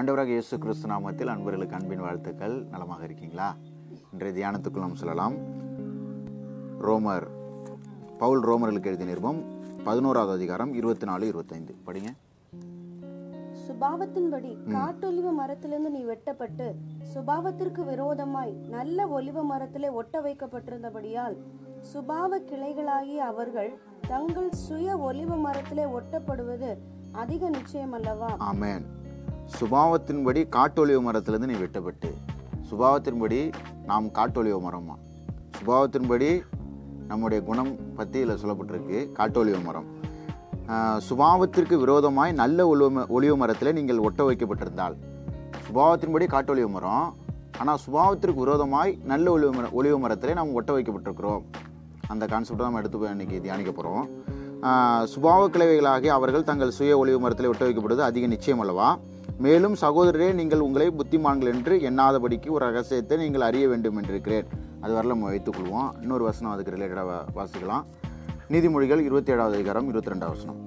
ஆண்டவராக இயேசு கிறிஸ்து நாமத்தில் அன்பர்களுக்கு அன்பின் வாழ்த்துக்கள். நலமாக இருக்கீங்களா? இன்றைய தியானத்துக்குள் நாம் சொல்லலாம். ரோமர் பவுல் ரோமர்களுக்கு எழுதிய நிருபம் பதினோராவது அதிகாரம் இருபத்தி நாலு இருபத்தைந்து. படிங்க. சுபாவத்தின்படி காட்டொலிவ மரத்திலிருந்து நீ வெட்டப்பட்டு சுபாவத்திற்கு விரோதமாய் நல்ல ஒலிவ மரத்திலே ஒட்ட வைக்கப்பட்டிருந்தபடியால் சுபாவ கிளைகளாகி அவர்கள் தங்கள் சுய ஒலிவ மரத்திலே ஒட்டப்படுவது அதிக நிச்சயம் அல்லவா ஆமென். சுபாவத்தின்படி காட்டொலிவ மரத்திலிருந்து நீ வெட்டப்பட்டு சுபாவத்தின்படி நாம் காட்டொலிவ மரமா? சுபாவத்தின்படி நம்முடைய குணம் பற்றி இதில் சொல்லப்பட்டிருக்கு காட்டொலிவ மரம். சுபாவத்திற்கு விரோதமாய் நல்ல ஒளிவு ஒளிவு மரத்தில் நீங்கள் ஒட்ட வைக்கப்பட்டிருந்தால் சுபாவத்தின்படி காட்டொழிவு மரம் ஆனால் சுபாவத்திற்கு விரோதமாய் நல்ல ஒளிவு மர ஒளிவு மரத்தில் நாம் ஒட்ட வைக்கப்பட்டிருக்கிறோம். அந்த கான்செப்டை நம்ம எடுத்து போய் இன்னைக்கு தியானிக்க போகிறோம் சுபாவ கிளைவைகளாகி அவர்கள் தங்கள் சுய ஒளிவு மரத்தில் ஒட்ட வைக்கப்படுவது அதிக நிச்சயம் அல்லவா? மேலும் சகோதரரே நீங்கள் உங்களை புத்திமான்கள் என்று எண்ணாதபடிக்கு ஒரு ரகசியத்தை நீங்கள் அறிய வேண்டும் என்றிருக்கிறேன். அது வரல நம்ம வைத்துக்கொள்வோம் இன்னொரு வசனம் அதுக்கு ரிலேட்டடாக வாசிக்கலாம். நீதிமொழிகள் இருபத்தி ஏழாவது அதிகாரம் இருபத்தி ரெண்டாவது வசனம்.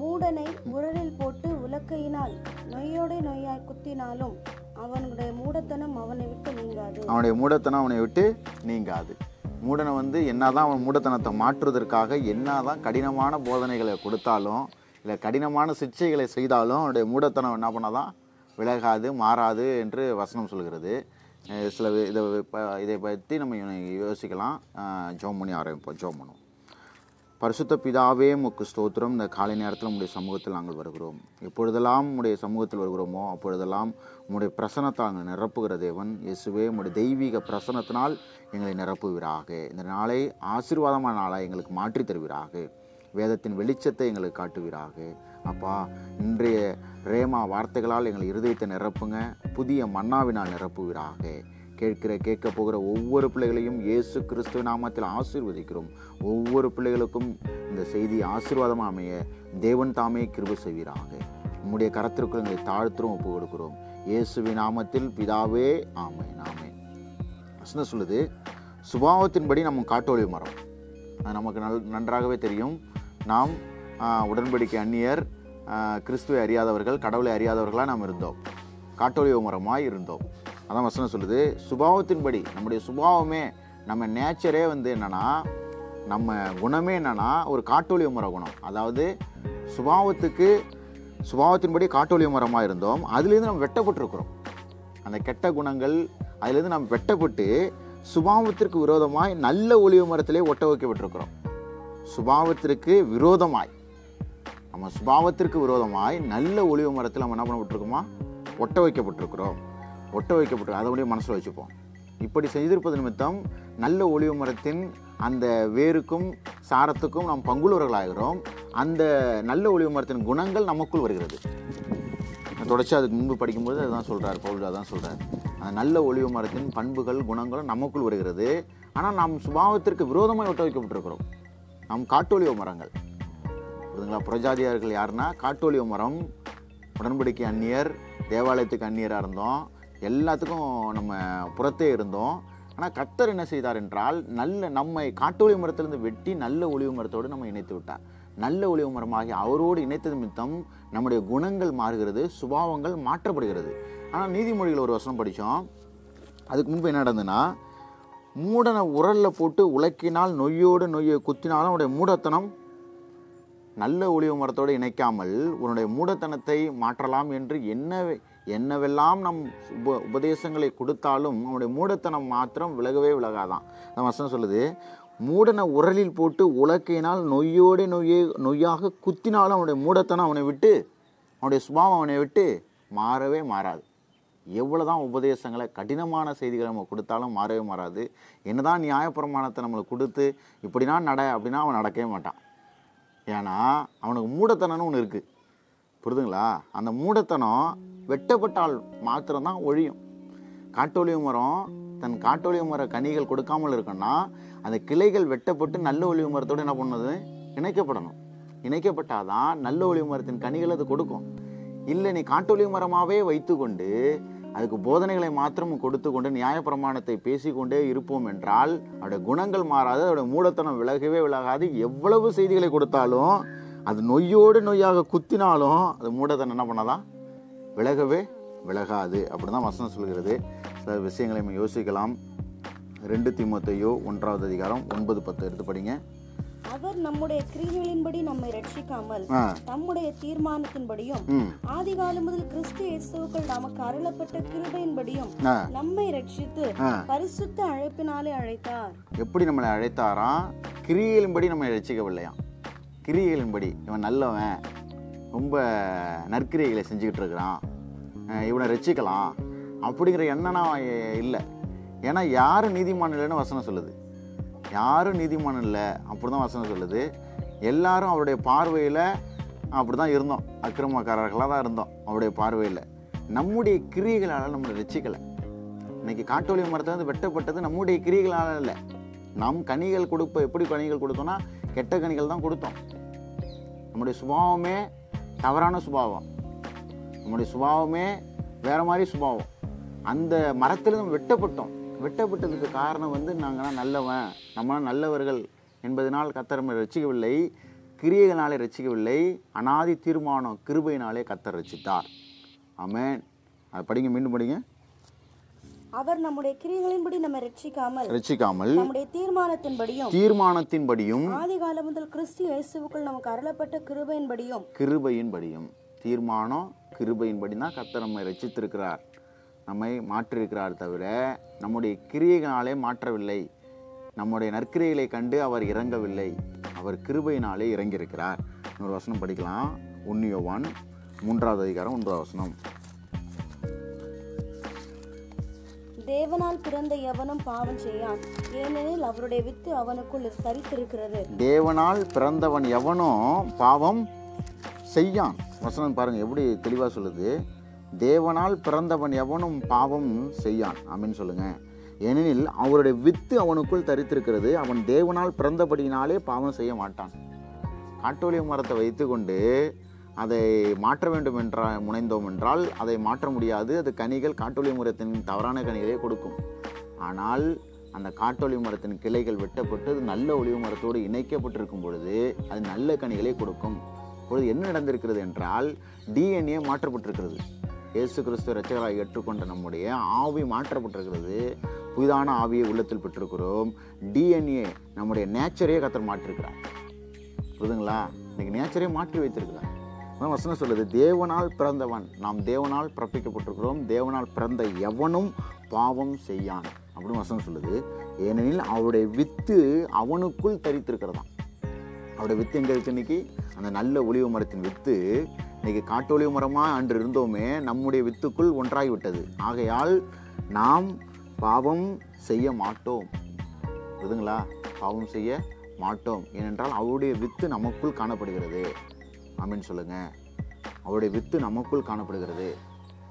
மூடனை உரலில் போட்டு உலக்கையினால் நொய்யோடே நொய்யாய் குத்தினாலும் அவனுடைய மூடத்தனம் அவனை விட்டு நீங்காது. அவனுடைய மூடத்தனம் அவனை விட்டு நீங்காது. மூடனை வந்து என்ன தான் அவன் மூடத்தனத்தை மாற்றுவதற்காக என்ன தான் கடினமான போதனைகளை கொடுத்தாலும் இல்லை கடினமான சிகிச்சைகளை செய்தாலும் அவனுடைய மூடத்தனம் என்ன பண்ணாதான் விலகாது மாறாது என்று வசனம் சொல்கிறது. சில இதை ப- இதை பற்றி நம்ம யோசிக்கலாம். ஜோம் பண்ணி ஆரம்பிப்போம் ஜோம் பண்ணுவோம். பரிசுத்த பிதாவே முக்கு ஸ்தோத்திரம். இந்த காலை நேரத்தில் உங்களுடைய சமூகத்தில் நாங்கள் வருகிறோம். எப்பொழுதெல்லாம் உங்களுடைய சமூகத்தில் வருகிறோமோ அப்பொழுதெல்லாம் உங்களுடைய பிரசனத்தை நாங்கள் நிரப்புகிற தேவன். இயேசுவே உங்களுடைய தெய்வீக பிரசனத்தினால் எங்களை நிரப்புவீராக. இந்த நாளை ஆசீர்வாதமான நாளாக எங்களுக்கு மாற்றி தருவீராக. வேதத்தின் வெளிச்சத்தை எங்களுக்கு காட்டுவீராக. அப்பா இன்றைய ரேமா வார்த்தைகளால் எங்கள் இருதயத்தை நிரப்புங்க. புதிய மன்னாவினால் நிரப்புவீராக. கேட்கிற கேட்க போகிற ஒவ்வொரு பிள்ளைகளையும் இயேசு கிறிஸ்துவ நாமத்தில் ஆசீர்வதிக்கிறோம். ஒவ்வொரு பிள்ளைகளுக்கும் இந்த செய்தி ஆசீர்வாதமாக அமைய தேவன் தாமே கிருப செய்வீராக. உம்முடைய கரத்திற்குள் எங்களை தாழ்த்துறோம் ஒப்பு கொடுக்கிறோம். இயேசுவி நாமத்தில் பிதாவே ஆமை நாமே என்ன சொல்லுது சுபாவத்தின்படி நம்ம காட்டோழி மரம். அது நமக்கு நல் நன்றாகவே தெரியும். நாம் உடன்படிக்கை அந்நியர் கிறிஸ்துவை அறியாதவர்கள் கடவுளை அறியாதவர்களாக நாம் இருந்தோம். காட்டொழிவு மரமாய் இருந்தோம். அதான் வசனம் சொல்லுது சுபாவத்தின்படி நம்முடைய சுபாவமே நம்ம நேச்சரே வந்து என்னன்னா நம்ம குணமே என்னென்னா ஒரு காட்டொழிவு மர குணம். அதாவது சுபாவத்துக்கு சுபாவத்தின்படி காட்டொழிவு மரமாக இருந்தோம் அதுலேருந்து நம்ம வெட்டப்பட்டிருக்கிறோம். அந்த கெட்ட குணங்கள் அதுலேருந்து நாம் வெட்டப்பட்டு சுபாவத்திற்கு விரோதமாய் நல்ல ஒளிவு மரத்திலே ஒட்ட வைக்கப்பட்டிருக்கிறோம். சுபாவத்திற்கு விரோதமாய். நம்ம சுபாவத்திற்கு விரோதமாய் நல்ல ஒளிவு மரத்தில் நம்ம என்ன பண்ணப்பட்டிருக்கோமா? ஒட்ட வைக்கப்பட்டிருக்கிறோம். ஒட்ட வைக்கப்பட்டு அதை அப்படியே மனசில் வச்சுப்போம். இப்படி செய்திருப்பது நிமித்தம் நல்ல ஒளிவு மரத்தின் அந்த வேருக்கும் சாரத்துக்கும் நாம் பங்குள்ளவர்களாகிறோம். அந்த நல்ல ஒளிவு மரத்தின் குணங்கள் நமக்குள் வருகிறது. தொடர்ச்சி அதுக்கு முன்பு படிக்கும்போது அதுதான் சொல்கிறார் பவுல் அதான் சொல்கிறார் அந்த நல்ல ஒளிவு மரத்தின் பண்புகள் குணங்களும் நமக்குள் வருகிறது. ஆனால் நாம் சுபாவத்திற்கு விரோதமாக ஒட்ட வைக்கப்பட்டிருக்கிறோம் நாம் காட்டொளிவு மரங்கள். புரியுதுங்களா? புரஜாதியார்கள் யாருன்னா காட்டொளிவு மரம் உடன்படிக்கை அந்நியர் தேவாலயத்துக்கு அந்நியராக இருந்தோம். எல்லாத்துக்கும் நம்ம புறத்தே இருந்தோம். ஆனால் கத்தர் என்ன செய்தார் என்றால் நல்ல நம்மை காட்டொளிவு மரத்திலிருந்து வெட்டி நல்ல ஒளிவு மரத்தோடு நம்ம இணைத்து விட்டார். நல்ல ஒளிவு மரமாகி அவரோடு இணைத்தது நிமித்தம் நம்முடைய குணங்கள் மாறுகிறது சுபாவங்கள் மாற்றப்படுகிறது. ஆனால் நீதிமொழிகள் ஒரு வசனம் படித்தோம். அதுக்கு முன்பு என்ன நடந்ததுன்னா மூடனை உரலில் போட்டு உலக்கினால் நொய்யோடு நொய்யை குத்தினாலும் அவனுடைய மூடத்தனம் நல்ல ஒளிவு மரத்தோடு இணைக்காமல் உன்னுடைய மூடத்தனத்தை மாற்றலாம் என்று என்ன என்னவெல்லாம் நம் உப உபதேசங்களை கொடுத்தாலும் அவனுடைய மூடத்தனம் மாத்திரம் விலகவே விலகாதான். அந்த வசனம் சொல்லுது மூடனை உரலில் போட்டு உலக்கையினால் நொய்யோடு நொய்யே நொய்யாக குத்தினாலும் அவனுடைய மூடத்தனம் அவனை விட்டு அவனுடைய சுபாவம் அவனை விட்டு மாறவே மாறாது. எவ்வளோதான் உபதேசங்களை கடினமான செய்திகளை நம்ம கொடுத்தாலும் மாறவே மாறாது. என்னதான் நியாயப்பிரமாணத்தை நம்மளுக்கு கொடுத்து இப்படினா நட அப்படின்னா அவன் நடக்கவே மாட்டான். ஏன்னா அவனுக்கு மூடத்தனம்னு ஒன்று இருக்குது புரிதுங்களா? அந்த மூடத்தனம் வெட்டப்பட்டால் மாத்திரம்தான் ஒழியும். காட்டொளிவு மரம் தன் காட்டொளிவு மர கனிகள் கொடுக்காமல் இருக்குன்னா அந்த கிளைகள் வெட்டப்பட்டு நல்ல ஒளிவு மரத்தோடு என்ன பண்ணுது? இணைக்கப்படணும். இணைக்கப்பட்டாதான் நல்ல ஒளிவு மரத்தின் கனிகள் அது கொடுக்கும். இல்லை நீ காட்டொளிவு மரமாகவே வைத்துக்கொண்டு அதுக்கு போதனைகளை மாத்திரம் கொடுத்து கொண்டு நியாயப்பிரமாணத்தை பேசிக்கொண்டே இருப்போம் என்றால் அதோடய குணங்கள் மாறாது அதோடய மூடத்தனம் விலகவே விலகாது. எவ்வளவு செய்திகளை கொடுத்தாலும் அது நொய்யோடு நொய்யாக குத்தினாலும் அது மூடத்தனம் என்ன பண்ணாதான்? விலகவே விலகாது. அப்படி தான் வசனம் சொல்கிறது. சில விஷயங்களை நம்ம யோசிக்கலாம். ரெண்டு தீமோத்தேயோ ஒன்றாவது அதிகாரம் ஒன்பது பத்து எடுத்து படிங்க. அவர் நம்முடைய கிரியைகளின்படி நம்மை ரட்சிக்காமல் ஆ. தம்முடைய தீர்மானத்தின்படியும் ம். ஆதிகாலம் முதல் கிறிஸ்து இயேசுவுக்குள் நமக்கு அருளப்பட்ட கிருபையின்படியும் நம்மை ரட்சித்து பரிசுத்த அழைப்பினாலே அழைத்தார். எப்படி நம்மளை அழைத்தாராம் கிரியைகளின்படி நம்மை ரசிக்கவில்லையாம் கிரியைகளின்படி இவன் நல்லவன் ரொம்ப நற்கிரியைகளை செஞ்சுக்கிட்டு இருக்கிறான் இவனை ரசிக்கலாம் அப்படிங்கிற எண்ணம் இல்லை. ஏன்னா யாரும் நீதிமான் இல்லைன்னு வசனம் சொல்லுது. யாரும் நீதிமான் இல்லை அப்படி தான் வசனம் சொல்லுது. எல்லாரும் அவருடைய பார்வையில் அப்படி தான் இருந்தோம். அக்கிரமக்காரர்களாக தான் இருந்தோம் அவருடைய பார்வையில். நம்முடைய கிரியைகளால் நம்மளை ரசிக்கலை. இன்றைக்கி காட்டோலி மரத்தை வந்து வெட்டப்பட்டது நம்முடைய கிரிகளால் இல்லை. நாம் கனிகள் கொடுப்ப எப்படி கனிகள் கொடுத்தோம்னா கெட்ட கனிகள் தான் கொடுத்தோம். நம்முடைய சுபாவமே தவறான சுபாவம். நம்முடைய சுபாவமே வேறு மாதிரி சுபாவம். அந்த மரத்தில் நம்ம வெட்டப்பட்டோம். வெட்டப்பட்டதுக்கு காரணம் வந்து நாங்களாம் நல்லவன் நம்மளாம் நல்லவர்கள் என்பதனால் கத்தரமை ரசிக்கவில்லை. கிரியைகளாலே ரசிக்கவில்லை. அனாதி தீர்மானம் கிருபையினாலே கத்தர் ரசித்தார். ஆமேன். அதை படிங்க மீண்டும் படிங்க. அவர் நம்முடைய கிரியைகளின்படி நம்மை ரட்சிக்காமல் ரசிக்காமல் நம்முடைய தீர்மானத்தின்படியும் தீர்மானத்தின்படியும் ஆதிகாலம் முதல் கிறிஸ்து இயேசுவுக்குள் நமக்கு அருளப்பட்ட கிருபையின்படியும் கிருபையின்படியும் தீர்மானம் கிருபையின்படி தான் கர்த்தர் நம்மை ரசித்திருக்கிறார் நம்மை மாற்றிருக்கிறார் தவிர நம்முடைய கிரியைகளாலே மாற்றவில்லை. நம்முடைய நற்கிரியைகளை கண்டு அவர் இறங்கவில்லை. அவர் கிருபையினாலே இறங்கியிருக்கிறார். இன்னொரு வசனம் படிக்கலாம். உன்னியோவான் மூன்றாவது அதிகாரம் ஒன்றாவது வசனம். தேவனால் பிறந்த எவனும் பாவம் செய்யான். ஏனெனில் அவருடைய வித்து அவனுக்குள் தரித்திருக்கிறது. தேவனால் பிறந்தவன் எவனோ பாவம் செய்யான். வசனம் பாருங்க எப்படி தெளிவாக சொல்லுது? தேவனால் பிறந்தவன் எவனும் பாவம் செய்யான். அப்படின்னு சொல்லுங்க. ஏனெனில் அவருடைய வித்து அவனுக்குள் தரித்திருக்கிறது. அவன் தேவனால் பிறந்தபடியினாலே பாவம் செய்ய மாட்டான். காட்டோலிய மரத்தை வைத்துக்கொண்டு அதை மாற்ற வேண்டும் என்றா முனைந்தோம் என்றால் அதை மாற்ற முடியாது. அது கனிகள் காட்டொலி மரத்தின் தவறான கனிகளே கொடுக்கும். ஆனால் அந்த காட்டொலி மரத்தின் கிளைகள் வெட்டப்பட்டு அது நல்ல ஒளிவு மரத்தோடு இணைக்கப்பட்டிருக்கும் பொழுது அது நல்ல கனிகளை கொடுக்கும். பொழுது என்ன நடந்திருக்கிறது என்றால் டிஎன்ஏ மாற்றப்பட்டிருக்கிறது. இயேசு கிறிஸ்து ரச்சகராக ஏற்றுக்கொண்ட நம்முடைய ஆவி மாற்றப்பட்டிருக்கிறது. புதிதான ஆவியை உள்ளத்தில் பெற்றிருக்கிறோம். டிஎன்ஏ நம்முடைய நேச்சரையே கத்தர் மாற்றிருக்கிறார். புரியுதுங்களா இன்றைக்கி நேச்சரே மாற்றி வைத்திருக்கிறார். வசனம் சொல்லுது? தேவனால் பிறந்தவன் நாம் தேவனால் பிறப்பிக்கப்பட்டிருக்கிறோம். தேவனால் பிறந்த எவனும் பாவம் செய்யான். அப்படின்னு வசனம் சொல்லுது. ஏனெனில் அவருடைய வித்து அவனுக்குள் தரித்திருக்கிறதாம். அவருடைய வித்து எங்கே இருக்கு இன்னைக்கு? அந்த நல்ல ஒளிவு மரத்தின் வித்து. இன்னைக்கு காட்டு ஒளிவு மரமாக அன்று இருந்தோமே நம்முடைய வித்துக்குள் ஒன்றாகிவிட்டது. ஆகையால் நாம் பாவம் செய்ய மாட்டோம். புரிதுங்களா பாவம் செய்ய மாட்டோம். ஏனென்றால் அவருடைய வித்து நமக்குள் காணப்படுகிறது. அப்படின்னு சொல்லுங்கள் அவருடைய வித்து நமக்குள் காணப்படுகிறது.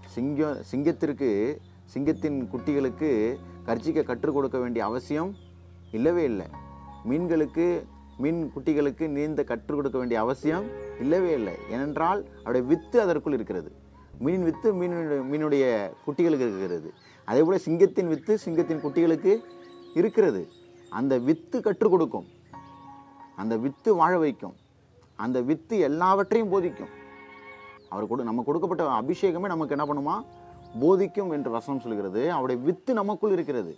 சிங்கம் சிங்கத்திற்கு சிங்கத்தின் குட்டிகளுக்கு கர்ச்சிக்க கற்றுக் கொடுக்க வேண்டிய அவசியம் இல்லவே இல்லை. மீன்களுக்கு மீன் குட்டிகளுக்கு நீந்த கற்றுக் கொடுக்க வேண்டிய அவசியம் இல்லவே இல்லை. ஏனென்றால் அவருடைய வித்து அதற்குள் இருக்கிறது. மீன் வித்து மீனுடைய மீனுடைய குட்டிகளுக்கு இருக்கிறது. அதே போல் சிங்கத்தின் வித்து சிங்கத்தின் குட்டிகளுக்கு இருக்கிறது. அந்த வித்து கற்றுக் கொடுக்கும். அந்த வித்து வாழ வைக்கும். அந்த வித்து எல்லாவற்றையும் போதிக்கும். அவர் கொடு நம்ம கொடுக்கப்பட்ட அபிஷேகமே நமக்கு என்ன பண்ணுமா? போதிக்கும் என்று வசனம் சொல்கிறது. அவருடைய வித்து நமக்குள் இருக்கிறது.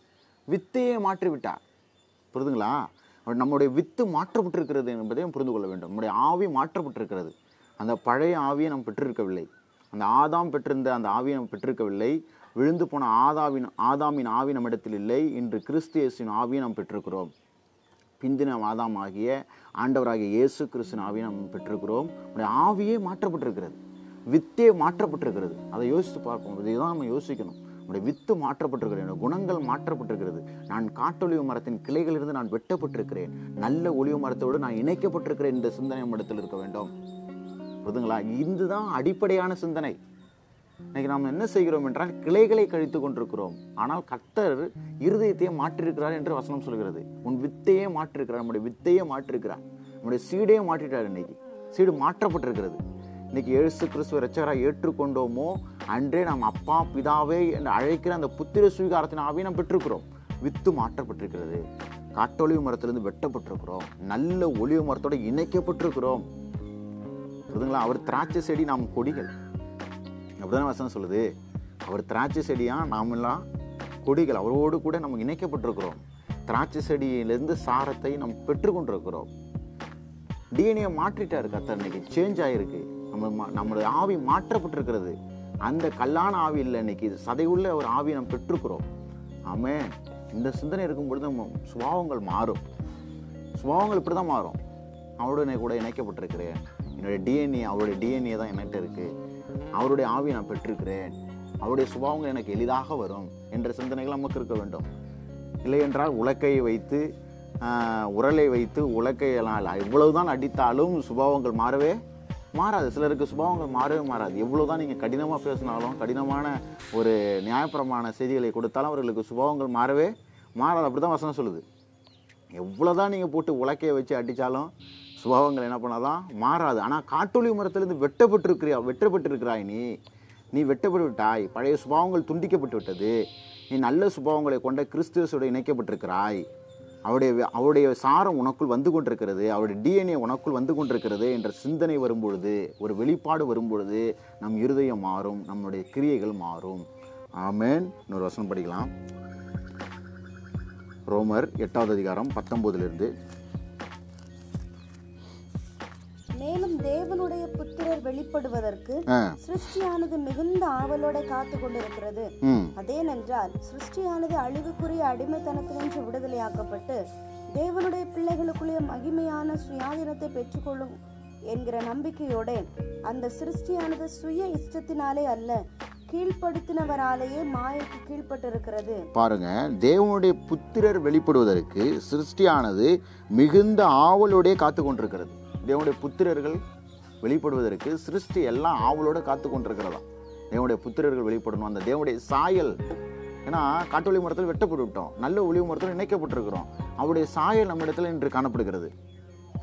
வித்தையே மாற்றிவிட்டார். புரிதுங்களா? அவர் நம்முடைய வித்து மாற்றப்பட்டிருக்கிறது என்பதையும் புரிந்து கொள்ள வேண்டும். நம்முடைய ஆவி மாற்றப்பட்டிருக்கிறது. அந்த பழைய ஆவியை நாம் பெற்றிருக்கவில்லை. அந்த ஆதாம் பெற்றிருந்த அந்த ஆவியை நாம் பெற்றிருக்கவில்லை. விழுந்து போன ஆதாவின் ஆதாமின் ஆவி நம்மிடத்தில் இல்லை. இன்று கிறிஸ்து இயேசுவின் ஆவியை நாம் பெற்றிருக்கிறோம். பிந்தின ஆதாம் ஆகிய ஆண்டவராகிய இயேசு கிறிஸ்துவின் ஆவியை நாம் பெற்றிருக்கிறோம். நம்முடைய ஆவியே மாற்றப்பட்டிருக்கிறது. வித்தே மாற்றப்பட்டிருக்கிறது. அதை யோசித்து பார்ப்போம். இதுதான் நம்ம யோசிக்கணும். நம்முடைய வித்து மாற்றப்பட்டிருக்கிறது. என்னுடைய குணங்கள் மாற்றப்பட்டிருக்கிறது. நான் காட்டொலிவு மரத்தின் கிளைகளிலிருந்து நான் வெட்டப்பட்டிருக்கிறேன். நல்ல ஒளிவு மரத்தோடு நான் இணைக்கப்பட்டிருக்கிறேன் இந்த சிந்தனை இடத்தில் இருக்க வேண்டும். புரிதுங்களா? இதுதான் அடிப்படையான சிந்தனை. இன்னைக்கு நாம் என்ன செய்கிறோம் என்றால் கிளைகளை கழித்து கொண்டிருக்கிறோம். ஆனால் கர்த்தர் இருதயத்தையே மாற்றிருக்கிறார் என்று வசனம் சொல்கிறது. உன் வித்தையே மாற்றிருக்கிறார் நம்முடைய வித்தையே மாற்றிருக்கிறார் நம்முடைய சீடையே மாற்றிட்டார் இன்னைக்கு. சீடு மாற்றப்பட்டிருக்கிறது. இன்னைக்கு இயேசு கிறிஸ்துவ ரச்சகராக ஏற்றுக்கொண்டோமோ அன்றே நாம் அப்பா பிதாவே என்று அழைக்கிற அந்த புத்திர சுவீகாரத்தினாவே நாம் பெற்றிருக்கிறோம். வித்து மாற்றப்பட்டிருக்கிறது. காட்டொழிவு மரத்திலிருந்து வெட்டப்பட்டிருக்கிறோம். நல்ல ஒளிவு மரத்தோடு இணைக்கப்பட்டிருக்கிறோம். அவர் திராட்சை செடி நாம் கொடிகள். அப்படிதானே வசனம் சொல்லுது? அவர் திராட்சை செடியாக நாமெல்லாம் கொடிகள். அவரோடு கூட நம்ம இணைக்கப்பட்டிருக்கிறோம். திராட்சை செடியிலேருந்து சாரத்தை நாம் பெற்றுக்கொண்டிருக்கிறோம். டிஎன்ஏ மாற்றிட்டாரு கத்தர் இன்னைக்கு. சேஞ்ச் ஆகிருக்கு நம்ம ம- நம்மளுடைய ஆவி மாற்றப்பட்டிருக்கிறது. அந்த கல்லான ஆவி இல்லை இன்னைக்கு. சதையுள்ள ஒரு ஆவியை நாம் பெற்றுக்கிறோம். ஆமே இந்த சிந்தனை இருக்கும் பொழுது நம்ம சுபாவங்கள் மாறும். சுபாவங்கள் இப்படி தான் மாறும் அவருடனே கூட இணைக்கப்பட்டிருக்கிறேன். என்னுடைய டிஎன்ஏ அவருடைய டிஎன்ஏ தான் என்கிட்ட இருக்குது அவருடைய ஆவியை நான் பெற்றிருக்கிறேன். அவருடைய சுபாவங்கள் எனக்கு எளிதாக வரும் என்ற சிந்தனைகள் நமக்கு இருக்க வேண்டும். இல்லை என்றால் உலக்கையை வைத்து உரலை வைத்து உலக்கையெல்லாம் எவ்வளவுதான் அடித்தாலும் சுபாவங்கள் மாறவே மாறாது. சிலருக்கு சுபாவங்கள் மாறவே மாறாது. எவ்வளோ தான் நீங்கள் கடினமாக பேசினாலும் கடினமான ஒரு நியாயப்பிரமான செய்திகளை கொடுத்தாலும் அவர்களுக்கு சுபாவங்கள் மாறவே மாறாது. அப்படி தான் வசனம் சொல்லுது. எவ்வளோ தான் நீங்கள் போட்டு உலக்கையை வச்சு அடித்தாலும் சுபாவங்கள் என்ன பண்ணாதான் மாறாது. ஆனால் காட்டொலி மரத்திலிருந்து வெட்டப்பட்டிருக்கிறியா வெட்டப்பட்டிருக்கிறாய் நீ. நீ வெட்டப்பட்டு விட்டாய் பழைய சுபாவங்கள் துண்டிக்கப்பட்டு விட்டது. நீ நல்ல சுபாவங்களை கொண்ட கிறிஸ்துவசோடு இணைக்கப்பட்டிருக்கிறாய். அவருடைய அவருடைய சாரம் உனக்குள் வந்து கொண்டிருக்கிறது. அவருடைய டிஎன்ஏ உனக்குள் வந்து கொண்டிருக்கிறது என்ற சிந்தனை வரும்பொழுது ஒரு வெளிப்பாடு வரும்பொழுது நம் இருதயம் மாறும் நம்முடைய கிரியைகள் மாறும். ஆமேன். இன்னொரு வசனம் படிக்கலாம். ரோமர் எட்டாவது அதிகாரம் பத்தொம்போதுலேருந்து மேலும் தேவனுடைய புத்திரர் வெளிப்படுவதற்கு சிருஷ்டியானது மிகுந்த ஆவலோட காத்து கொண்டிருக்கிறது. அதேனென்றால் சிருஷ்டியானது அழிவுக்குரிய அடிமைத்தனத்தினின்று விடுதலையாக்கப்பட்டு தேவனுடைய பிள்ளைகளுக்குள்ளே மகிமையான சுயாதீனத்தை பெற்றுக்கொள்ளும் என்கிற நம்பிக்கையோட அந்த சிருஷ்டியானது சுய இஷ்டத்தினாலே அல்ல கீழ்ப்படுத்தினவராலேயே மாயைக்கு கீழ்ப்பட்டிருக்கிறது. பாருங்க தேவனுடைய புத்திரர் வெளிப்படுவதற்கு சிருஷ்டியானது மிகுந்த ஆவலோடே காத்து கொண்டிருக்கிறது. தேவனுடைய புத்திரர்கள் வெளிப்படுவதற்கு சிருஷ்டி எல்லாம் ஆவலோடு காத்து கொண்டிருக்கிறதா? தேவனுடைய புத்திரர்கள் வெளிப்படணும். அந்த தேவனுடைய சாயல் ஏன்னா காட்டொளி மரத்தில் வெட்டப்பட்டு விட்டோம் நல்ல ஒளிவு மரத்தில் இணைக்கப்பட்டிருக்கிறோம். அவருடைய சாயல் நம்ம இன்று காணப்படுகிறது.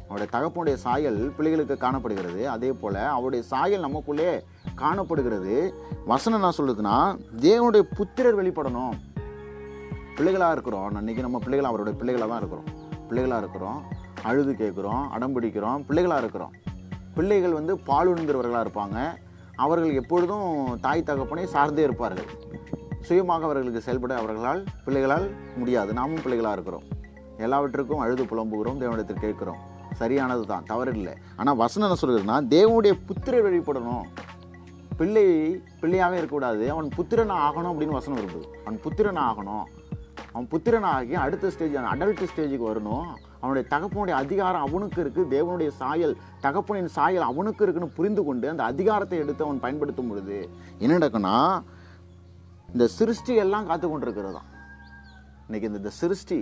அவருடைய தகப்பனுடைய சாயல் பிள்ளைகளுக்கு காணப்படுகிறது. அதே போல் அவருடைய சாயல் நமக்குள்ளே காணப்படுகிறது. வசனம் என்ன சொல்லுதுன்னா தேவனுடைய புத்திரர் வெளிப்படணும். பிள்ளைகளாக இருக்கிறோம். அன்னைக்கு நம்ம பிள்ளைகள் அவருடைய பிள்ளைகளாக தான் இருக்கிறோம். பிள்ளைகளாக இருக்கிறோம். அழுது கேட்குறோம் அடம் பிடிக்கிறோம் பிள்ளைகளாக இருக்கிறோம். பிள்ளைகள் வந்து பாலுண்கிறவர்களாக இருப்பாங்க. அவர்கள் எப்பொழுதும் தாய் தகப்பனை சார்ந்தே இருப்பார்கள். சுயமாக அவர்களுக்கு செயல்பட அவர்களால் பிள்ளைகளால் முடியாது. நாமும் பிள்ளைகளாக இருக்கிறோம். எல்லாவற்றுக்கும் அழுது புலம்புகிறோம் தேவனிடத்தில் கேட்குறோம். சரியானது தான் தவறு இல்லை ஆனால் வசனம் என்ன சொல்கிறதுனா தேவனுடைய புத்திரை வெளிப்படணும் பிள்ளை பிள்ளையாகவே இருக்கக்கூடாது. அவன் புத்திரன் ஆகணும் அப்படின்னு வசனம் வருது அவன் புத்திரன் ஆகணும். அவன் புத்திரன் ஆகி அடுத்த ஸ்டேஜ் அடல்ட் ஸ்டேஜுக்கு வரணும். அவனுடைய தகப்பனுடைய அதிகாரம் அவனுக்கு இருக்குது தேவனுடைய சாயல் தகப்பனின் சாயல் அவனுக்கு இருக்குன்னு புரிந்து கொண்டு அந்த அதிகாரத்தை எடுத்து அவன் பயன்படுத்தும் பொழுது என்ன நடக்குன்னா இந்த சிருஷ்டி எல்லாம் காத்து கொண்டிருக்கிறதா இன்னைக்கு இந்த இந்த சிருஷ்டி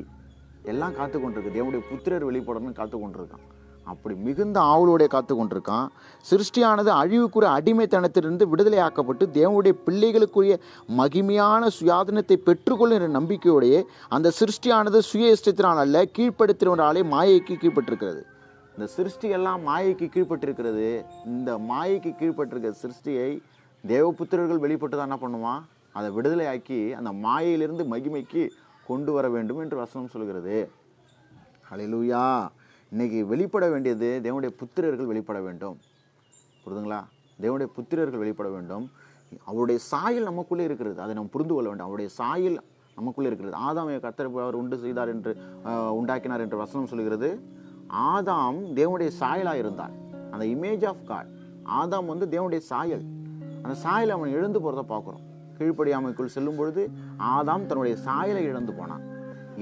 எல்லாம் காத்து கொண்டிருக்கு. தேவனுடைய புத்திரர் வெளிப்படணும்னு காத்து கொண்டிருக்கான். அப்படி மிகுந்த ஆவலோடைய காத்து கொண்டிருக்கான். சிருஷ்டியானது அழிவுக்குரிய அடிமைத்தனத்திலிருந்து விடுதலையாக்கப்பட்டு தேவனுடைய பிள்ளைகளுக்குரிய மகிமையான சுயாதீனத்தை பெற்றுக்கொள்ளும் நம்பிக்கையோடையே அந்த சிருஷ்டியானது சுய இஷ்டத்தினால் அல்ல கீழ்ப்படுத்தினவராலே மாயைக்கு கீழ்ப்பட்டிருக்கிறது. இந்த சிருஷ்டி எல்லாம் மாயைக்கு கீழ்ப்பட்டிருக்கிறது. இந்த மாயைக்கு கீழ்ப்பட்டிருக்கிற சிருஷ்டியை தேவபுத்திரர்கள் வெளிப்பட்டு தான் என்ன பண்ணுவான்? அதை விடுதலையாக்கி அந்த மாயையிலிருந்து மகிமைக்கு கொண்டு வர வேண்டும் என்று வசனம் சொல்கிறது. ஹalleluya. இன்றைக்கி வெளிப்பட வேண்டியது தேவனுடைய புத்திரர்கள் வெளிப்பட வேண்டும். புரிதுங்களா? தேவனுடைய புத்திரர்கள் வெளிப்பட வேண்டும். அவருடைய சாயல் நமக்குள்ளே இருக்கிறது. அதை நாம் புரிந்து கொள்ள வேண்டும். அவருடைய சாயல் நமக்குள்ளே இருக்கிறது. ஆதாம் கத்தர் அவர் உண்டு செய்தார் என்று உண்டாக்கினார் என்று வசனம் சொல்கிறது. ஆதாம் தேவனுடைய சாயலாக இருந்தார். அந்த இமேஜ் ஆஃப் காட் ஆதாம் வந்து தேவனுடைய சாயல். அந்த சாயலை அவன் இழந்து போகிறத பார்க்குறோம். கீழ்ப்படியாமைக்குள் செல்லும் பொழுது ஆதாம் தன்னுடைய சாயலை இழந்து போனான்.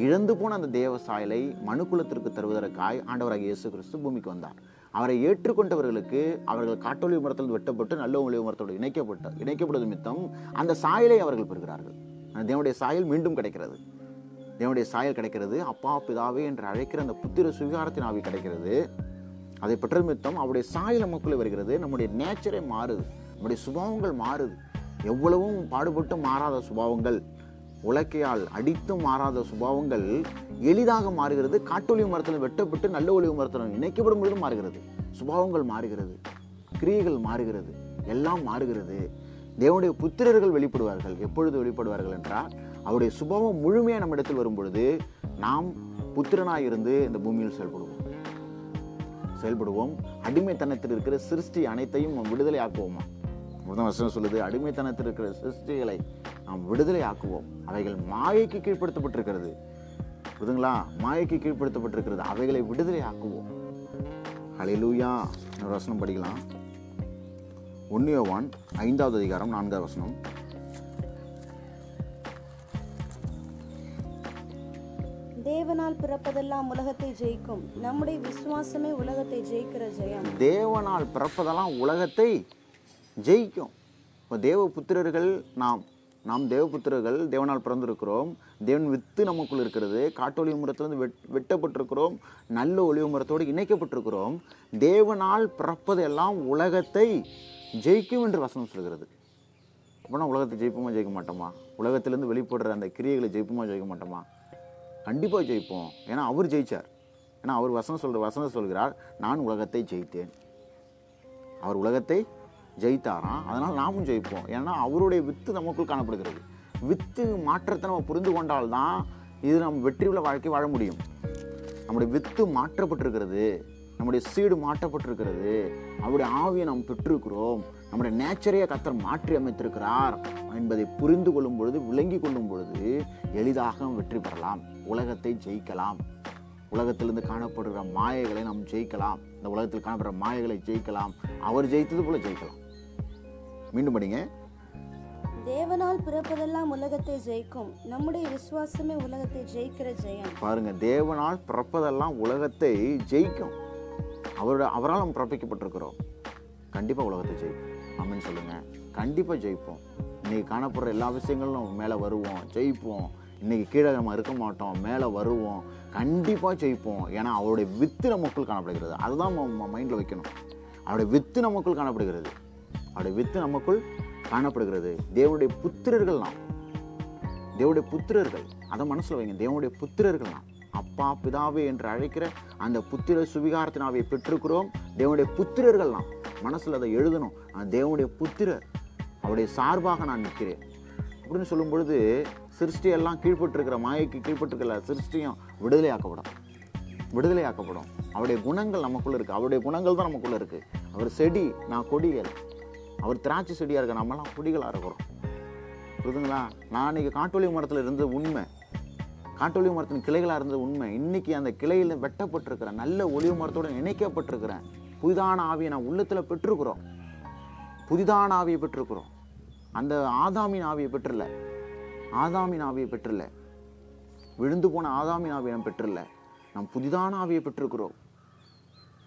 இழந்து போன அந்த தேவ சாயலை மனுக்குலத்திற்கு தருவதற்காய் ஆண்டவராக இயேசு கிறிஸ்து பூமிக்கு வந்தார். அவரை ஏற்றுக்கொண்டவர்களுக்கு அவர்கள் காட்டொலி மரத்தில் வெட்டப்பட்டு நல்ல ஒளி மரத்தோடு இணைக்கப்பட்ட இணைக்கப்படுவது நிமித்தம் அந்த சாயலை அவர்கள் பெறுகிறார்கள். அந்த தேவனுடைய சாயல் மீண்டும் கிடைக்கிறது. தேவனுடைய சாயல் கிடைக்கிறது. அப்பா பிதாவே என்று அழைக்கிற அந்த புத்திர சுவிகாரத்தின் ஆவி கிடைக்கிறது. அதை பெற்ற நிமித்தம் அவருடைய சாயல் நமக்குள்ளே வருகிறது. நம்முடைய நேச்சரே மாறுது. நம்முடைய சுபாவங்கள் மாறுது. எவ்வளவும் பாடுபட்டு மாறாத சுபாவங்கள். உலக்கையால் அடித்தும் மாறாத சுபாவங்கள் எளிதாக மாறுகிறது. காட்டொலிவு மரத்தில் வெட்டப்பட்டு நல்ல ஒளிவு மரத்தில் இணைக்கப்படும் பொழுது மாறுகிறது. சுபாவங்கள் மாறுகிறது. கிரியைகள் மாறுகிறது. எல்லாம் மாறுகிறது. தேவனுடைய புத்திரர்கள் வெளிப்படுவார்கள். எப்பொழுது வெளிப்படுவார்கள் என்றால் அவருடைய சுபாவம் முழுமையாக நம்மிடத்தில் வரும் பொழுது நாம் புத்திரனாக இருந்து இந்த பூமியில் செயல்படுவோம். செயல்படுவோம். அடிமைத்தனத்தில் இருக்கிற சிருஷ்டி அனைத்தையும் விடுதலை ஆக்குவோமா வசனம் சொல்லுது அடிமைத்தனத்தில் இருக்கிற சிருஷ்டிகளை நாம் விடுதலை ஆக்குவோம் அவைகள் மாயைக்கு கீழ்ப்படுத்தப்பட்டிருக்கிறது. புரியுதுங்களா மாயைக்கு கீழ்ப்படுத்தப்பட்டிருக்கிறது. அவைகளை விடுதலை ஆக்குவோம் ஹalleluya இன்னொரு வசனம் படிக்கலாம். ஒன்னியோவான் ஐந்தாவது அதிகாரம் நான்காவது வசனம். தேவனால் பிறப்பதெல்லாம் உலகத்தை ஜெயிக்கும். நம்முடைய விசுவாசமே உலகத்தை ஜெயிக்கிற ஜெயம். தேவனால் பிறப்பதெல்லாம் உலகத்தை ஜெயிக்கும். இப்போ தேவ புத்திரர்கள் நாம் நாம் தேவபுத்திரர்கள் தேவனால் பிறந்திருக்கிறோம். தேவன் வித்து நமக்குள் இருக்கிறது. காட்டு ஒளிவு மரத்திலிருந்து வெட் வெட்டப்பட்டிருக்கிறோம். நல்ல ஒளிவு மரத்தோடு இணைக்கப்பட்டிருக்கிறோம். தேவனால் பிறப்பதெல்லாம் உலகத்தை ஜெயிக்கும் என்று வசனம் சொல்கிறது. அப்படின்னா உலகத்தை ஜெயிப்போமா ஜெயிக்க மாட்டோமா? உலகத்திலிருந்து வெளிப்படுற அந்த கிரியைகளை ஜெயிப்போமா ஜெயிக்க மாட்டோமா? கண்டிப்பாக ஜெயிப்போம். ஏன்னா அவர் ஜெயிச்சார். ஏன்னா அவர் வசனம் சொல்கிற வசனம் சொல்கிறார். நான் உலகத்தை ஜெயித்தேன். அவர் உலகத்தை ஜெயித்தாராம் அதனால் நாமும் ஜெயிப்போம். ஏன்னா அவருடைய வித்து நமக்குள் காணப்படுகிறது. வித்து மாற்றத்தை நம்ம புரிந்து கொண்டால்தான் இது நம்ம வெற்றி உள்ள வாழ்க்கை வாழ முடியும். நம்முடைய வித்து மாற்றப்பட்டிருக்கிறது. நம்முடைய சீடு மாற்றப்பட்டிருக்கிறது. அவருடைய ஆவியை நாம் பெற்றிருக்கிறோம். நம்முடைய நேச்சரையை கத்தர் மாற்றி அமைத்திருக்கிறார் என்பதை புரிந்து கொள்ளும் பொழுது விளங்கி கொள்ளும் பொழுது எளிதாக வெற்றி பெறலாம். உலகத்தை ஜெயிக்கலாம். உலகத்திலிருந்து காணப்படுகிற மாயைகளை நாம் ஜெயிக்கலாம். இந்த உலகத்தில் காணப்படுற மாயைகளை ஜெயிக்கலாம். அவர் ஜெயித்தது போல ஜெயிக்கலாம். மீண்டும் படிங்க. தேவனால் பிறப்பதெல்லாம் உலகத்தை ஜெயிக்கும். நம்முடைய விசுவாசமே உலகத்தை ஜெயிக்கிற ஜெயம். பாருங்க தேவனால் பிறப்பதெல்லாம் உலகத்தை ஜெயிக்கும். அவரோட அவரால் நம்ம பிறப்பிக்கப்பட்டிருக்கிறோம். கண்டிப்பாக உலகத்தை ஜெயிக்கும் ஆமென்னு சொல்லுங்க. கண்டிப்பாக ஜெயிப்போம். இன்னைக்கு காணப்படுற எல்லா விஷயங்களும் மேலே வருவோம். ஜெயிப்போம். இன்னைக்கு கீழே நம்ம இருக்க மாட்டோம். மேலே வருவோம். கண்டிப்பாக ஜெயிப்போம். ஏன்னா அவருடைய வித்து நமக்குள் காணப்படுகிறது. அதுதான் நம்ம மைண்டில் வைக்கணும். அவருடைய வித்து நமக்குள் காணப்படுகிறது. அவருடைய வித்து நமக்குள் காணப்படுகிறது. தேவனுடைய புத்திரர்கள் நாம். தேவனுடைய புத்திரர்கள். அதை மனசில் வைங்க. தேவனுடைய புத்திரர்கள் நாம். அப்பா பிதாவே என்று அழைக்கிற அந்த புத்திர சுவிகாரத்தினாவை பெற்றிருக்கிறோம். தேவனுடைய புத்திரர்கள் நாம். மனசில் அதை எழுதணும். நான் தேவனுடைய புத்திரர். அவருடைய சார்பாக நான் நிற்கிறேன். அப்படின்னு சொல்லும் பொழுது சிருஷ்டி எல்லாம் மாயைக்கு கீழ்பட்டிருக்கிற சிருஷ்டியும் விடுதலையாக்கப்படும். விடுதலையாக்கப்படும். அவருடைய குணங்கள் நமக்குள்ளே இருக்குது அவருடைய குணங்கள் தான் நமக்குள்ளே இருக்குது அவர் செடி நான் கொடிகள். அவர் திராட்சை செடியாக இருக்க நம்மலாம் கொடிகளா இருக்கிறோம். புரியுதுங்களா? நான் இன்னைக்கு காட்டொலி மரத்தில் இருந்தது உண்மை காட்டொலி மரத்தின் கிளைகளாக இருந்தது உண்மை இன்னைக்கு அந்த கிளையில் வெட்டப்பட்டிருக்கிற நல்ல ஒளிவு மரத்தோட இணைக்கப்பட்டிருக்கிறேன் புதிதான ஆவியை நான் உள்ளத்தில் பெற்றிருக்கிறோம். புதிதான ஆவியை பெற்றிருக்கிறோம். அந்த ஆதாமின் ஆவியை பெற்றில்ல ஆதாமின் ஆவியை பெற்றில்ல விழுந்து போன ஆதாமின் ஆவியை நாம் பெற்றில்ல நாம் புதிதான ஆவியை பெற்றிருக்கிறோம்.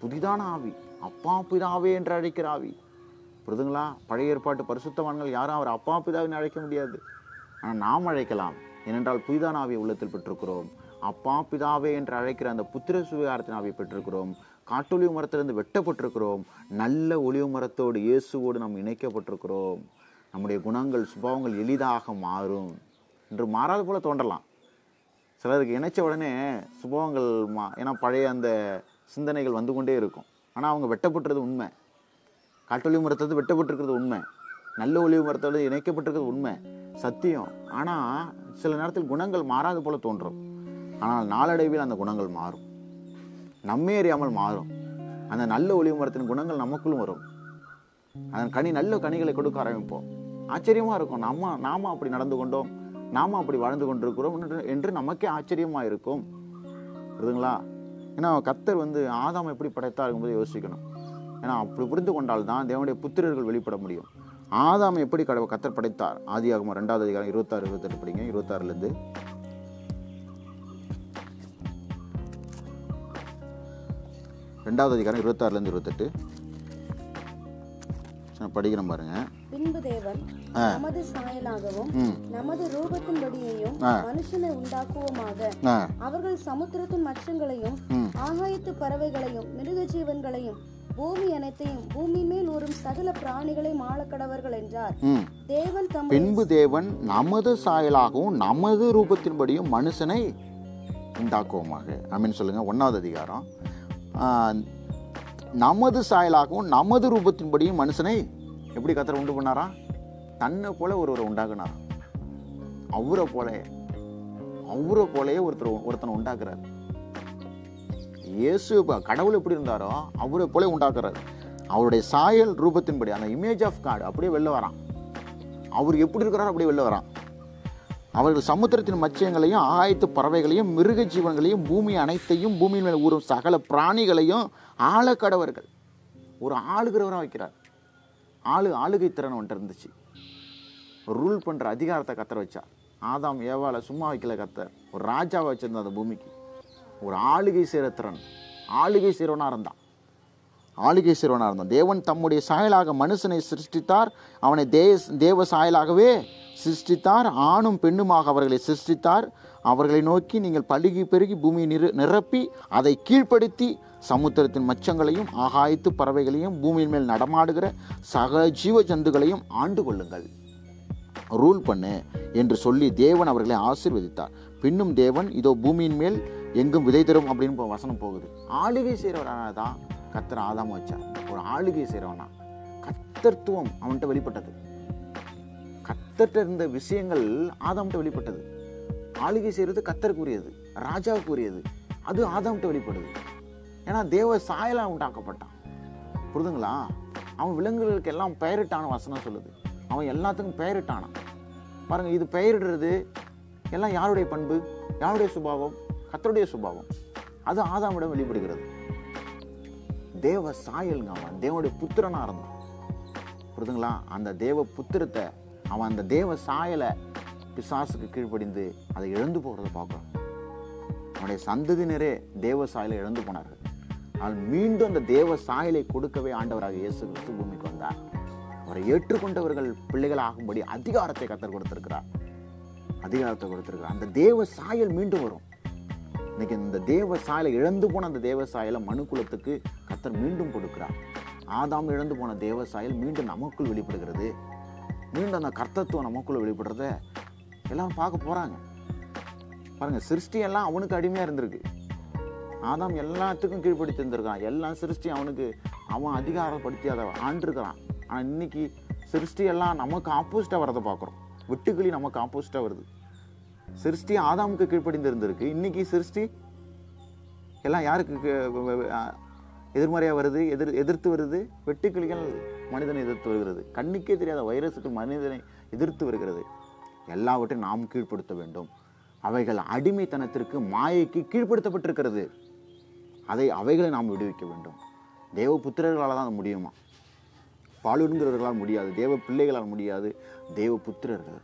புதிதான ஆவி அப்பா பிதாவே என்று அழைக்கிற ஆவி. புரிதுங்களா? பழைய ஏற்பாட்டு பரிசுத்தவான்கள் யாரும் அவர் அப்பா பிதாவின்னு அழைக்க முடியாது. ஆனால் நாம் அழைக்கலாம். ஏனென்றால் புதிதானாவை உள்ளத்தில் பெற்றிருக்கிறோம். அப்பா பிதாவே என்று அழைக்கிற அந்த புத்திர சுவிகாரத்தின் ஆவியை பெற்றிருக்கிறோம். காட்டொலிவு மரத்திலிருந்து வெட்டப்பட்டிருக்கிறோம். நல்ல ஒளிவு மரத்தோடு இயேசுவோடு நாம் இணைக்கப்பட்டிருக்கிறோம். நம்முடைய குணங்கள் சுபாவங்கள் எளிதாக மாறும் என்று மாறாத போல தோன்றலாம். சிலருக்கு இணைச்ச உடனே சுபாவங்கள் மா ஏன்னா பழைய அந்த சிந்தனைகள் வந்து கொண்டே இருக்கும். ஆனால் அவங்க வெட்டப்பட்டுறது உண்மை. காட்டொலிவு மரத்தது வெட்டப்பட்டிருக்கிறது உண்மை. நல்ல ஒளிவு மரத்தோடு இணைக்கப்பட்டிருக்கிறது உண்மை. சத்தியம். ஆனால் சில நேரத்தில் குணங்கள் மாறாது போல தோன்றும். ஆனால் நாளடைவில் அந்த குணங்கள் மாறும். நம்மே அறியாமல் மாறும். அந்த நல்ல ஒளிவு மரத்தின் குணங்கள் நமக்குள்ளும் வரும். அதன் கனி நல்ல கனிகளை கொடுக்க ஆரம்பிப்போம். ஆச்சரியமாக இருக்கும். நம்ம நாம அப்படி நடந்து கொண்டோம். நாம அப்படி வாழ்ந்து கொண்டிருக்கிறோம் என்று- என்று நமக்கே ஆச்சரியமாக இருக்கும். புரியுதுங்களா? ஏன்னா கத்தர் வந்து ஆதாம் எப்படி படைத்தா இருக்கும்போது யோசிக்கணும். ஏன்னா அப்படி புரிந்து கொண்டால் தான் தேவனுடைய புத்திரர்கள் வெளிப்பட முடியும். ஆதாம் எப்படி கட கத்தர் படைத்தார்? ஆதியாகமம் ரெண்டாவது அதிகாரம் இருபத்தாறு இருபத்தெட்டு படிங்க. இருபத்தாறுலேருந்து. ரெண்டாவது அதிகாரம் இருபத்தாறுலேருந்து இருபத்தெட்டு. சரி, படிக்கிறேன் பாருங்க. பின்பு தேவன் நமது சாயலாகவும் நமது ரூபத்தின்படியையும். மனுஷனை உண்டாக்குவோமாக. அவர்கள் சமுத்திரத்தின் மச்சங்களையும் ஆகாயத்து பறவைகளையும் மிருக ஜீவன்களையும் பூமி அனைத்தையும் பூமி மேல் ஊறும் சகல பிராணிகளையும் ஆளக்கடவர்கள் என்றார். தேவன் தம் பின்பு தேவன் நமது சாயலாகவும் நமது ரூபத்தின்படியும் மனுஷனை உண்டாக்குவோமாக. ஆமீன் சொல்லுங்க ஒன்றாவது அதிகாரம். நமது சாயலாகவும் நமது ரூபத்தின்படியும் மனுஷனை எப்படி கத்தர் உண்டு பண்ணாரா? தன்னை போல ஒருவரை உண்டாக்குனாரா? அவரை போல அவரை போலயே ஒருத்தர் ஒருத்தனை உண்டாக்குறாரு. இயேசு ப- கடவுள் எப்படி இருந்தாரோ அவரை போல உண்டாக்குறாரு. அவருடைய சாயல் ரூபத்தின்படி அந்த இமேஜ் ஆஃப் காடு அப்படியே வெளில வரான். அவர் எப்படி இருக்கிறாரோ அப்படியே வெளில வரான். அவர்கள் சமுத்திரத்தின் மச்சியங்களையும் ஆயத்து பறவைகளையும் மிருக ஜீவன்களையும் பூமி அனைத்தையும் பூமியின் மேல் ஊறும் சகல பிராணிகளையும் ஆழக்கடவர்கள் ஒரு ஆளுகிறவராக வைக்கிறார். ஆளு ஆளுகை திறன் வந்துட்டு இருந்துச்சு. ரூல் பண்ணுற அதிகாரத்தை கத்தர் வச்சார். ஆதாம் ஏவால சும்மா வைக்கல கத்தர். ஒரு ராஜாவை வச்சுருந்தா அந்த பூமிக்கு. ஒரு ஆளுகை செய்கிற திறன். ஆளுகை செய்கிறவனாக இருந்தான். ஆளுகை செய்கிறவனாக இருந்தான். தேவன் தம்முடைய சாயலாக மனுஷனை சிருஷ்டித்தார். அவனை தேவ தேவ சாயலாகவே சிருஷ்டித்தார். ஆணும் பெண்ணுமாக அவர்களை சிருஷ்டித்தார். அவர்களை நோக்கி நீங்கள் பழுகி பெருகி பூமியை நிறு நிரப்பி அதை கீழ்ப்படுத்தி சமுத்திரத்தின் மச்சங்களையும் ஆகாயத்து பறவைகளையும் பூமியின் மேல் நடமாடுகிற சக ஜீவ ஜந்துகளையும் ஆண்டு கொள்ளுங்கள். ரூல் பண்ணு என்று சொல்லி தேவன் அவர்களை ஆசீர்வதித்தார். பின்னும் தேவன் இதோ பூமியின் மேல் எங்கும் விதை தரும் அப்படின்னு வசனம் போகுது. ஆளுகை செய்கிறவரான தான் கத்தர் ஆதாம வச்சார். ஒரு ஆளுகை செய்கிறவனா கத்தர்த்துவம் அவன்கிட்ட வெளிப்பட்டது. கத்தர்கிட்ட இருந்த விஷயங்கள் ஆதாம்கிட்ட வெளிப்பட்டது. ஆளுகை செய்கிறது கத்தருக்குரியது ராஜாவுக்குரியது. அது ஆதாம்கிட்ட வெளிப்படுது. ஏன்னா தேவ சாயலாக உண்டாக்கப்பட்டான். புரிதுங்களா? அவன் விலங்குகளுக்கு எல்லாம் பெயரிட்டான வசனம் சொல்லுது. அவன் எல்லாத்துக்கும் பெயரிட்டானான் பாருங்கள் இது பெயரிடுறது எல்லாம் யாருடைய பண்பு? யாருடைய சுபாவம்? கத்தருடைய சுபாவம். அது ஆதாமிடம் வெளிப்படுகிறது. தேவ சாயல்ங்க அவன். தேவனுடைய புத்திரனா இருந்தான். புரிதுங்களா? அந்த தேவ புத்திரத்தை அவன் அந்த தேவ சாயலை பிசாசுக்கு கீழ்ப்படிந்து அதை இழந்து போகிறத பார்க்குறான் அவனுடைய சந்ததியினரே தேவ சாயலை இழந்து போனார்கள். ஆனால் மீண்டும் அந்த தேவ சாயலை கொடுக்கவே ஆண்டவராக இயேசு கிறிஸ்து பூமிக்கு வந்தார். அவரை ஏற்றுக்கொண்டவர்கள் பிள்ளைகள் ஆகும்படி அதிகாரத்தை கத்தர் கொடுத்திருக்கிறார். அதிகாரத்தை கொடுத்திருக்கிறார். அந்த தேவ சாயல் மீண்டும் வரும். இன்னைக்கு இந்த தேவ சாயலை இழந்து போன அந்த தேவ சாயலை மனுக்குலத்துக்கு கத்தர் மீண்டும் கொடுக்கிறார். ஆதாம் இழந்து போன தேவ சாயல் மீண்டும் நமக்குள் வெளிப்படுகிறது. மீண்டும் அந்த கர்த்தத்துவம் நமக்குள்ள வெளிப்படுறத எல்லாம் பார்க்க போகிறாங்க பாருங்கள் சிருஷ்டி எல்லாம் அவனுக்கு அடிமையாக இருந்திருக்கு. ஆதாம் எல்லாத்துக்கும் கீழ்ப்படுத்தி இருந்திருக்கான் எல்லா சிருஷ்டி அவனுக்கு அவன் அதிகாரப்படுத்தி அதை ஆண்டிருக்கிறான். ஆனால் இன்னைக்கு சிருஷ்டி எல்லாம் நமக்கு ஆப்போசிட்டாக வரதை பார்க்குறோம். வெட்டுக்கிளி நமக்கு ஆப்போசிட்டாக வருது. சிருஷ்டி ஆதாமுக்கு கீழ்ப்படிந்து இருந்திருக்கு இன்னைக்கு சிருஷ்டி எல்லாம் யாருக்கு எதிர்மறையாக வருது எதிர் எதிர்த்து வருது? வெட்டுக்கிளிகள் மனிதனை எதிர்த்து வருகிறது. கண்ணுக்கே தெரியாத வைரஸுக்கு மனிதனை எதிர்த்து வருகிறது. எல்லாவற்றையும் நாம் கீழ்ப்படுத்த வேண்டும். அவைகள் அடிமைத்தனத்திற்கு மாயைக்கு கீழ்ப்படுத்தப்பட்டிருக்கிறது. அதை அவைகளை நாம் விடுவிக்க வேண்டும். தேவ புத்திரர்களால் தான் அது முடியுமா? பாலுங்கிறவர்களால் முடியாது. தேவ பிள்ளைகளால் முடியாது. தேவ புத்திரர்கள்.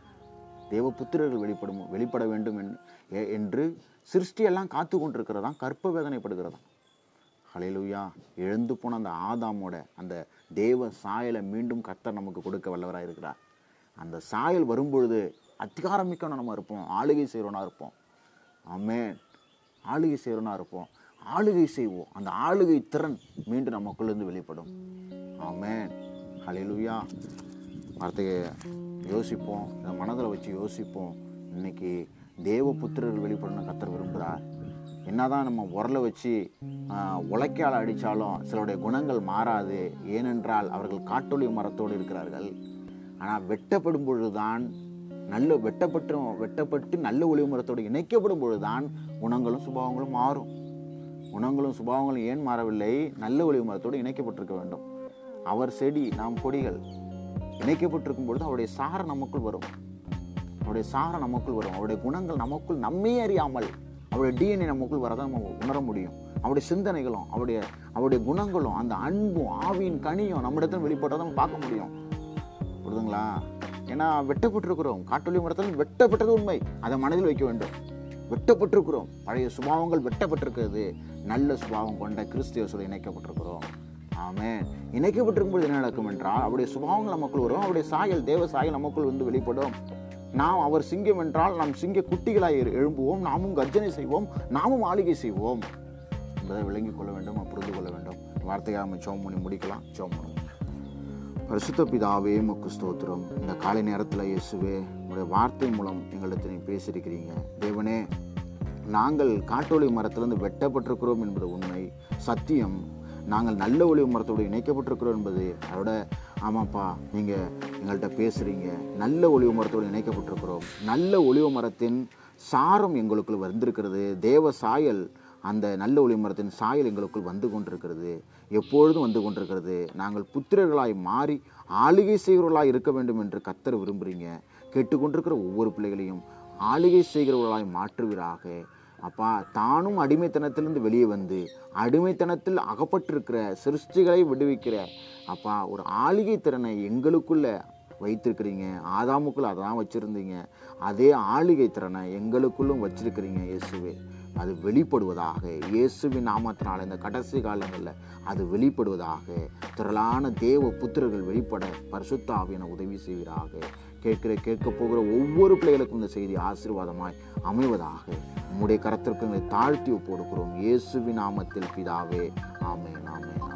தேவ புத்திரர்கள் வெளிப்படும் வெளிப்பட வேண்டும் என்று சிருஷ்டியெல்லாம் காத்து கொண்டிருக்கிறதா? கற்ப வேதனைப்படுகிறதா ஹலையிலுயா எழுந்து போன அந்த ஆதாமோட அந்த தேவ சாயலை மீண்டும் கர்த்தர் நமக்கு கொடுக்க வல்லவராக இருக்கிறார். அந்த சாயல் வரும்பொழுது அதிகாரமிக்கணும் நம்ம இருப்போம் ஆளுகை செய்கிறோனா இருப்போம். ஆமேன். ஆளுகை செய்கிறோனா இருப்போம். ஆளுகை செய்வோம். அந்த ஆளுகை திறன் மீண்டும் நமக்குள்ளேருந்து வெளிப்படும். ஆமேன். ஹலையிலுயா வார்த்தையை யோசிப்போம் இதை மனதில் வச்சு யோசிப்போம். இன்னைக்கு தேவ புத்திரர்கள் வெளிப்படணும் கத்தர் விரும்புகிறார். என்னதான் நம்ம உரலை வச்சு உழைக்கால் அடித்தாலும் சிலருடைய குணங்கள் மாறாது. ஏனென்றால் அவர்கள் காட்டொளி மரத்தோடு இருக்கிறார்கள். ஆனால் வெட்டப்படும் பொழுதுதான் நல்ல வெட்டப்பட்டு வெட்டப்பட்டு நல்ல ஒளிவு மரத்தோடு இணைக்கப்படும் பொழுதுதான் குணங்களும் சுபாவங்களும் மாறும். குணங்களும் சுபாவங்களும் ஏன் மாறவில்லை? நல்ல ஒளிவு மரத்தோடு இணைக்கப்பட்டிருக்க வேண்டும். அவர் செடி நாம் கொடிகள். இணைக்கப்பட்டிருக்கும் பொழுது அவருடைய சாரம் நமக்குள் வரும். அவருடைய சாரம் நமக்குள் வரும். அவருடைய குணங்கள் நமக்குள் நம்மையே அறியாமல் அவருடைய டிஎன்ஏ நமக்குள் வரதான் நம்ம உணர முடியும். அவருடைய சிந்தனைகளும் அவருடைய அவருடைய குணங்களும் அந்த அன்பும் ஆவியின் கனியும் நம்மிடத்தில் வெளிப்பட்டால் நம்ம பார்க்க முடியும். புரிதுங்களா ஏன்னா வெட்டப்பட்டிருக்கிறோம். காட்டொலி மரத்தில் வெட்டப்பட்டது உண்மை. அதை மனதில் வைக்க வேண்டும். வெட்டப்பட்டிருக்கிறோம். பழைய சுபாவங்கள் வெட்டப்பட்டிருக்கிறது. நல்ல சுபாவம் கொண்ட கிறிஸ்துவசோடு இணைக்கப்பட்டிருக்கிறோம். ஆமாம் இணைக்கப்பட்டிருக்கும் பொழுது என்ன நடக்கும் என்றால் அவருடைய சுபாவங்கள் நமக்குள் வரும் அவருடைய சாயல் தேவ சாயல் நமக்குள் வந்து வெளிப்படும். நாம் அவர் சிங்கம் என்றால் நாம் சிங்க குட்டிகளாக எழும்புவோம் நாமும் கர்ஜனை செய்வோம் நாமும் ஆளுகை செய்வோம். என்பதை விளங்கிக் கொள்ள வேண்டும் புரிந்து கொள்ள வேண்டும். வார்த்தையாக நம்ம சோம் பண்ணி முடிக்கலாம் சோம் பண்ணுவோம் பரிசுத்த பிதாவே உமக்கு ஸ்தோத்திரம். இந்த காலை நேரத்தில் இயேசுவே உங்களுடைய வார்த்தை மூலம் எங்களிடத்தில் நீ பேசியிருக்கிறீங்க. தேவனே நாங்கள் காட்டோலி மரத்திலிருந்து வெட்டப்பட்டிருக்கிறோம் என்பது உண்மை. சத்தியம் நாங்கள் நல்ல ஒளிவு மரத்தோடு இணைக்கப்பட்டிருக்கிறோம் என்பது அதோட ஆமாப்பா நீங்கள் எங்கள்கிட்ட பேசுகிறீங்க நல்ல ஒளிவு மரத்தோடு இணைக்கப்பட்டிருக்கிறோம். நல்ல ஒளிவு மரத்தின் சாரம் எங்களுக்குள் வந்திருக்கிறது. தேவ சாயல் அந்த நல்ல ஒளிமரத்தின் சாயல் எங்களுக்குள் வந்து கொண்டிருக்கிறது. எப்பொழுதும் வந்து கொண்டிருக்கிறது. நாங்கள் புத்திரர்களாய் மாறி ஆளுகை செய்கிறவர்களாய் இருக்க வேண்டும் என்று கத்தர் விரும்புகிறீங்க கேட்டுக்கொண்டிருக்கிற ஒவ்வொரு பிள்ளைகளையும் ஆளுகை செய்கிறவர்களாய் மாற்றுவீராக. அப்பா தானும் அடிமைத்தனத்திலிருந்து வெளியே வந்து அடிமைத்தனத்தில் அகப்பட்டிருக்கிற சிருஷ்டிகளை விடுவிக்கிற அப்பா ஒரு ஆளிகை திறனை எங்களுக்குள்ள வைத்திருக்கிறீங்க. ஆதாமுக்குள்ள அதான் வச்சுருந்தீங்க. அதே ஆளிகை திறனை எங்களுக்குள்ளும் வச்சுருக்கிறீங்க இயேசுவே. அது வெளிப்படுவதாக இயேசுவின் நாமத்தினால் இந்த கடைசி காலங்களில் அது வெளிப்படுவதாக திரளான தேவ புத்திரர்கள் வெளிப்பட பரிசுத்தாவின உதவி செய்வீராக. கேட்கிற கேட்க போகிற ஒவ்வொரு பிள்ளைகளுக்கும் இந்த செய்தி ஆசீர்வாதமாய் அமைவதாக உம்முடைய கரத்திற்கு எங்களை தாழ்த்தி ஒப்பு கொடுக்கிறோம் இயேசுவின் நாமத்தில் பிதாவே ஆமே ஆமே